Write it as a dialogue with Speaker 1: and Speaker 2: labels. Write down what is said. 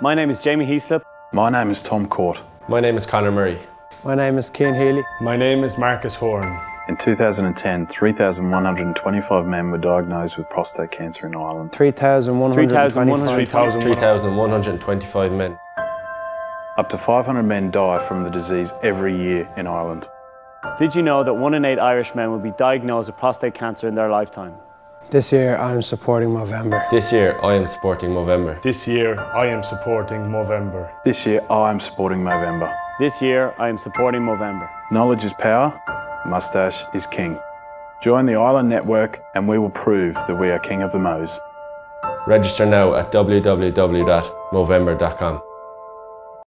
Speaker 1: My name is Jamie Heaslip.
Speaker 2: My name is Tom Court.
Speaker 3: My name is Conor Murray.
Speaker 4: My name is Cian Healy.
Speaker 5: My name is Marcus Horan.
Speaker 2: In 2010, 3,125 men were diagnosed with prostate cancer in Ireland.
Speaker 4: 3,125.
Speaker 3: 3,125 men.
Speaker 2: Up to 500 men die from the disease every year in Ireland.
Speaker 1: Did you know that one in eight Irish men will be diagnosed with prostate cancer in their lifetime?
Speaker 4: This year I am supporting Movember.
Speaker 3: This year, I am supporting Movember.
Speaker 5: This year, I am supporting Movember.
Speaker 2: This year, I am supporting Movember.
Speaker 1: This year, I am supporting Movember.
Speaker 2: Knowledge is power, mustache is king. Join the Island Network and we will prove that we are king of the Mows.
Speaker 3: Register now at www.movember.com.